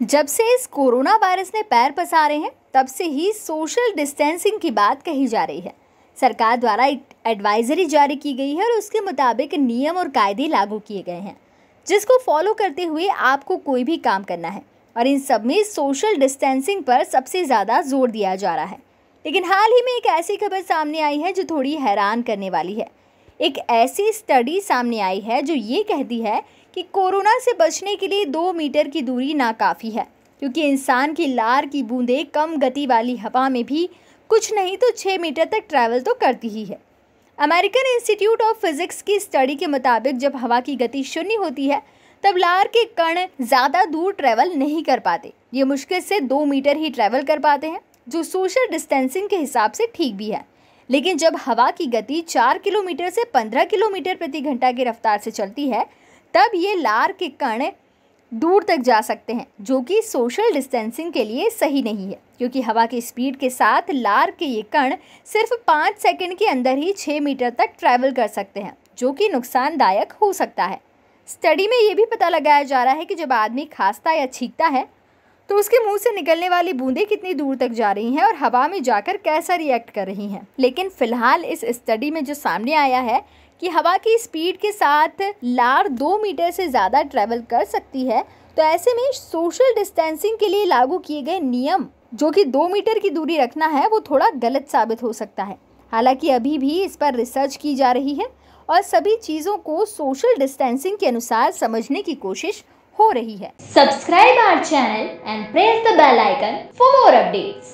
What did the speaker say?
जब से इस कोरोना वायरस ने पैर पसारे हैं, तब से ही सोशल डिस्टेंसिंग की बात कही जा रही है। सरकार द्वारा एक एडवाइजरी जारी की गई है और उसके मुताबिक नियम और कायदे लागू किए गए हैं। जिसको फॉलो करते हुए आपको कोई भी काम करना है और इन सब में सोशल डिस्टेंसिंग पर सबसे ज़्यादा ज़ोर दिया जा रहा है। लेकिन हाल ही में एक ऐसी खबर सामने आई है जो थोड़ी हैरान करने वाली है। एक ऐसी स्टडी सामने आई है जो ये कहती है कि कोरोना से बचने के लिए दो मीटर की दूरी नाकाफ़ी है, क्योंकि इंसान की लार की बूंदें कम गति वाली हवा में भी कुछ नहीं तो छः मीटर तक ट्रैवल तो करती ही है। अमेरिकन इंस्टीट्यूट ऑफ़ फिजिक्स की स्टडी के मुताबिक जब हवा की गति शून्य होती है, तब लार के कण ज़्यादा दूर ट्रैवल नहीं कर पाते। ये मुश्किल से दो मीटर ही ट्रैवल कर पाते हैं, जो सोशल डिस्टेंसिंग के हिसाब से ठीक भी है। लेकिन जब हवा की गति चार किलोमीटर से पंद्रह किलोमीटर प्रति घंटा की रफ्तार से चलती है, तब ये लार के कण दूर तक जा सकते हैं, जो कि सोशल डिस्टेंसिंग के लिए सही नहीं है, क्योंकि हवा की स्पीड के साथ लार के ये कण सिर्फ़ पाँच सेकंड के अंदर ही छः मीटर तक ट्रैवल कर सकते हैं, जो कि नुकसानदायक हो सकता है। स्टडी में ये भी पता लगाया जा रहा है कि जब आदमी खांसता या छींकता है तो उसके मुँह से निकलने वाली बूंदें कितनी दूर तक जा रही हैं और हवा में जाकर कैसा रिएक्ट कर रही हैं। लेकिन फ़िलहाल इस स्टडी में जो सामने आया है कि हवा की स्पीड के साथ लार दो मीटर से ज़्यादा ट्रैवल कर सकती है तो ऐसे में सोशल डिस्टेंसिंग के लिए लागू किए गए नियम जो कि दो मीटर की दूरी रखना है, वो थोड़ा गलत साबित हो सकता है। हालाँकि अभी भी इस पर रिसर्च की जा रही है और सभी चीज़ों को सोशल डिस्टेंसिंग के अनुसार समझने की कोशिश हो रही है। Subscribe our channel and press the bell icon for more updates